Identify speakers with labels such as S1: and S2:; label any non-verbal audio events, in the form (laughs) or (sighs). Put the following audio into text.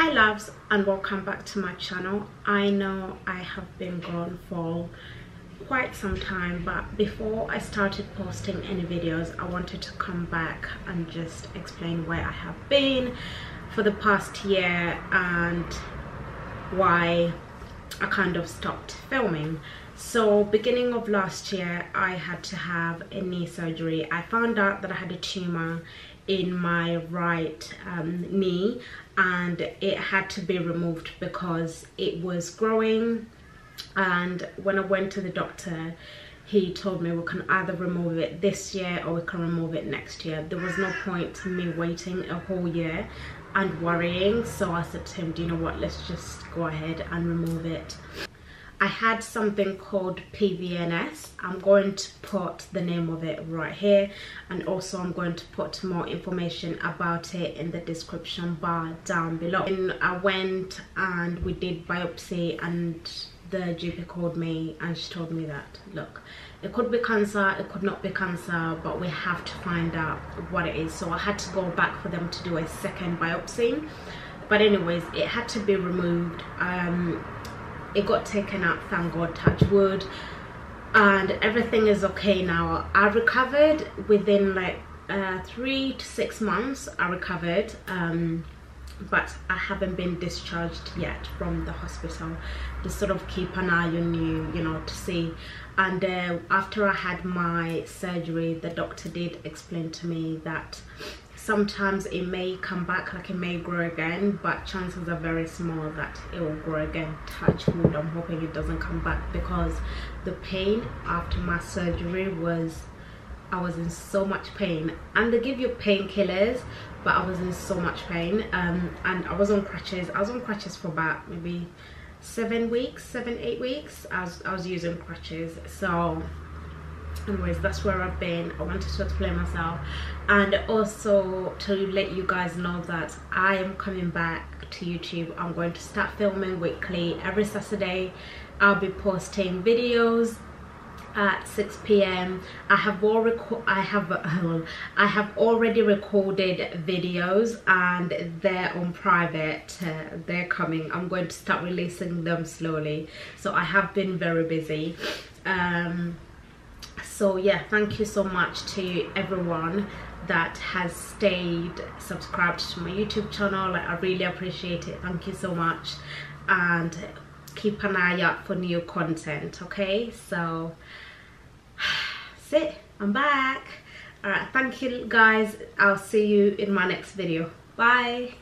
S1: hi loves and welcome back to my channel. I know i have been gone for quite some time but before i started posting any videos i wanted to come back and just explain where i have been for the past year and why i kind of stopped filming. So beginning of last year i had to have a knee surgery. I found out that i had a tumor in my right um, knee and it had to be removed because it was growing. And when I went to the doctor he told me we can either remove it this year or we can remove it next year. There was no point to me waiting a whole year and worrying. So I said to him do you know what? Let's just go ahead and remove it I had something called PVNS. I'm going to put the name of it right here and also I'm going to put more information about it in the description bar down below. And I went and we did biopsy and the GP called me and she told me that look it could be cancer it could not be cancer but we have to find out what it is so I had to go back for them to do a second biopsy but anyways it had to be removed um, it got taken out thank god touch wood. And everything is okay now. I recovered within like uh, three to six months i recovered um, but i haven't been discharged yet from the hospital. To sort of keep an eye on you you know to see. And uh, after i had my surgery the doctor did explain to me that sometimes it may come back like it may grow again but chances are very small that it will grow again. Touch wood i'm hoping it doesn't come back because the pain after my surgery was i was in so much pain. And they give you painkillers but i was in so much pain um, and i was on crutches. I was on crutches for about maybe seven weeks seven eight weeks. I was, I was using crutches. So anyways that's where i've been. I wanted to explain myself and also to let you guys know that i am coming back to youtube. I'm going to start filming weekly. Every saturday i'll be posting videos at 6 p.m. I have all I have (laughs) I have already recorded videos and they're on private. Uh, they're coming. I'm going to start releasing them slowly. So I have been very busy. Um, so yeah thank you so much to everyone that has stayed subscribed to my youtube channel. Like, i really appreciate it. Thank you so much. And keep an eye out for new content okay? So (sighs) sit. I'm back. All right thank you guys. I'll see you in my next video. Bye